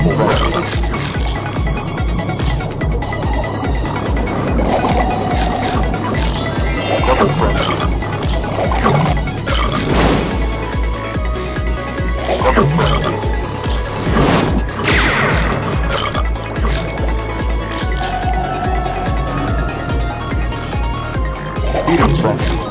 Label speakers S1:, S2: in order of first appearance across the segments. S1: Beat him,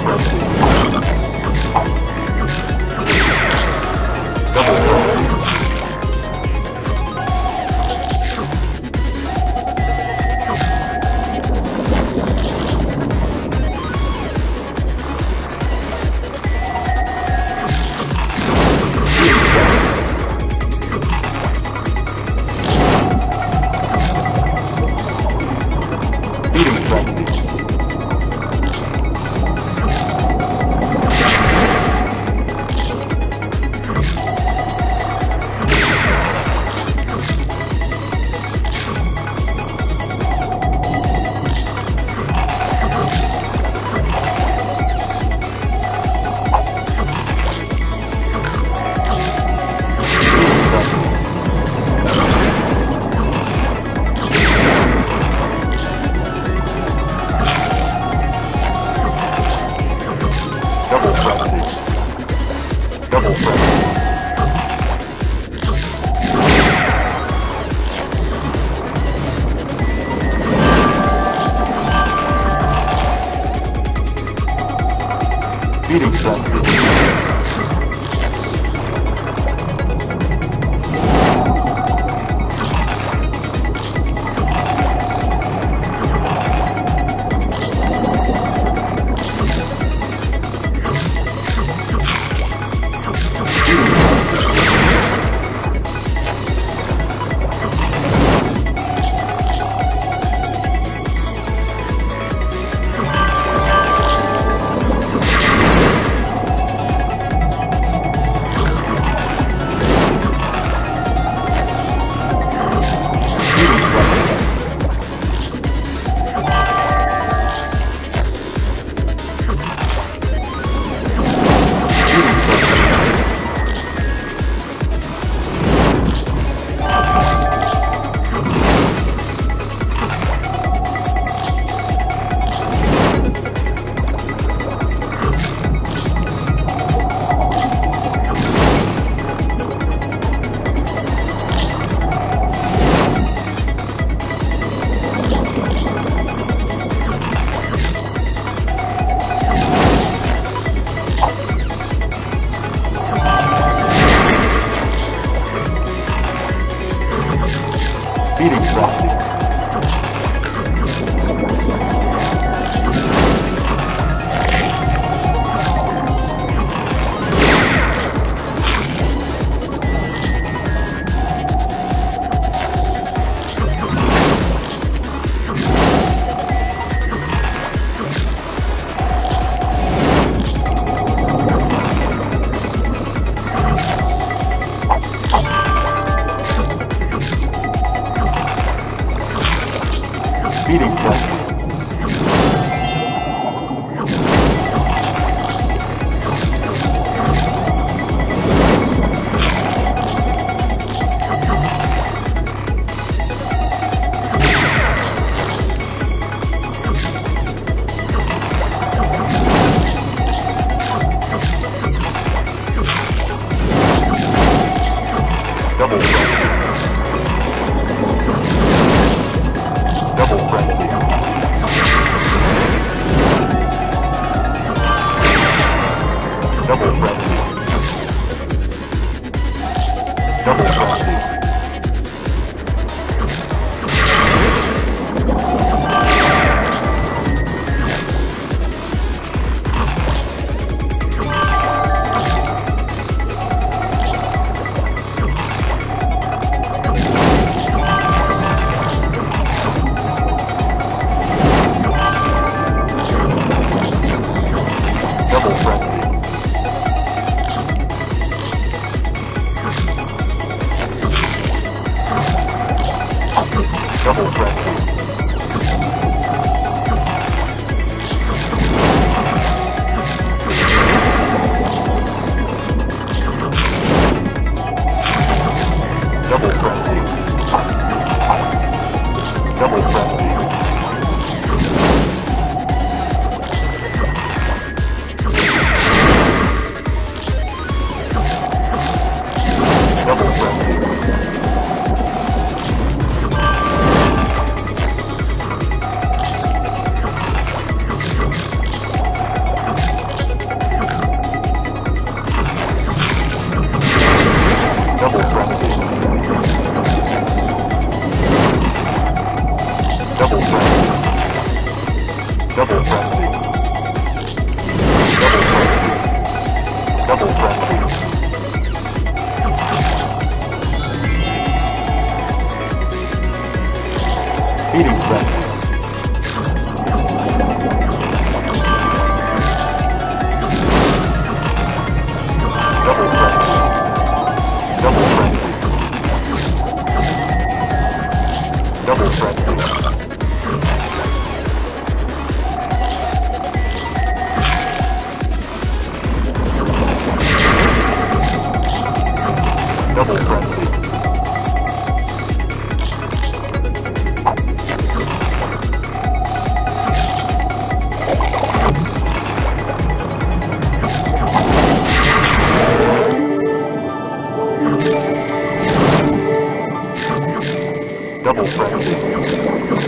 S1: Thank you. double. beat him Double threat. Double threat. Double threat. Double tá